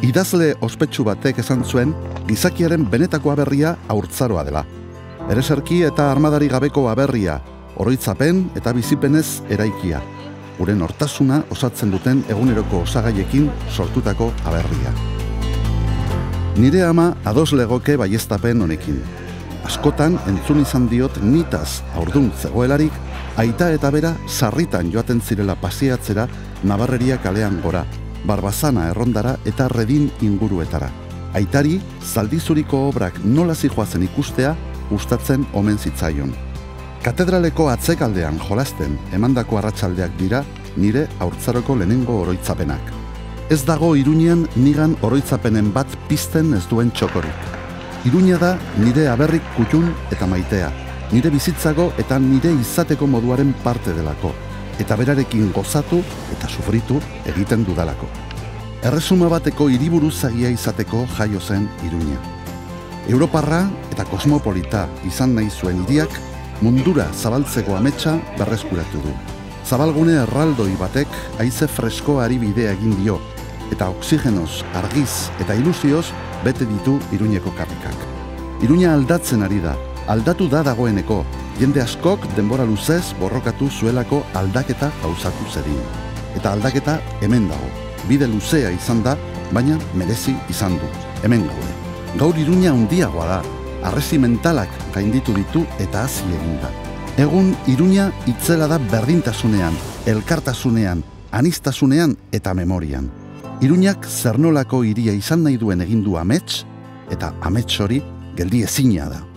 Idazle ospetsu batek esan zuen gizakiaren benetako aberria aurtzaroa dela. Ereserki eta armadari gabeko aberria, oroitzapen eta bizipenez eraikia. Gure nortasuna osatzen duten eguneroko osagaiekin sortutako aberria. Nire ama ados legoke baiestapen honekin. Askotan entzun izan diot nitaz aurdun zegoelarik, aita eta bera sarritan joaten zirela pasiatzera Nabarreria kalean gora, Barbazana errondara eta Redin inguruetara. Aitari, zaldizuriko obrak nola zijoazen ikustea, gustatzen omen zitzaion. Katedraleko atzekaldean jolasten emandako arratsaldeak dira nire haurtzaroko lehenengo oroitzapenak. Ez dago iruñean nigan oroitzapenen bat pizten ez duen txokorik. Iruña da nire aberrik kutun eta maitea, nire bizitzago eta nire izateko moduaren parte delako, eta berarekin gozatu eta sufritu egiten dudalako. Erresuma bateko hiriburuzagia izateko jaio zen Iruña. Europarra eta kosmopolita izan nahi zuen hiriak mundura zabaltzeko ametsa berreskuratu du. Zabalgune erraldoi batek haize freskoari bidea egin dio, eta oksigenoz, argiz eta ilusioz bete ditu Iruñeko karrikak. Iruña aldatzen ari da, aldatu da dagoeneko, jende askok denbora luzez borrokatu zuelako aldaketa gauzatu zedin. Eta aldaketa hemen dago. Bide luzea izan da, baina merezi izan du. Hemen gaude. Gaur iruña handiagoa da, arrezi mentalak gainditu ditu eta hasi egin da. Egun iruña itzela da berdintasunean, elkartasunean, anistasunean eta memorian. Iruñak zernolako iria izan nahi duen egindu amets, eta amets hori geldi ezina da.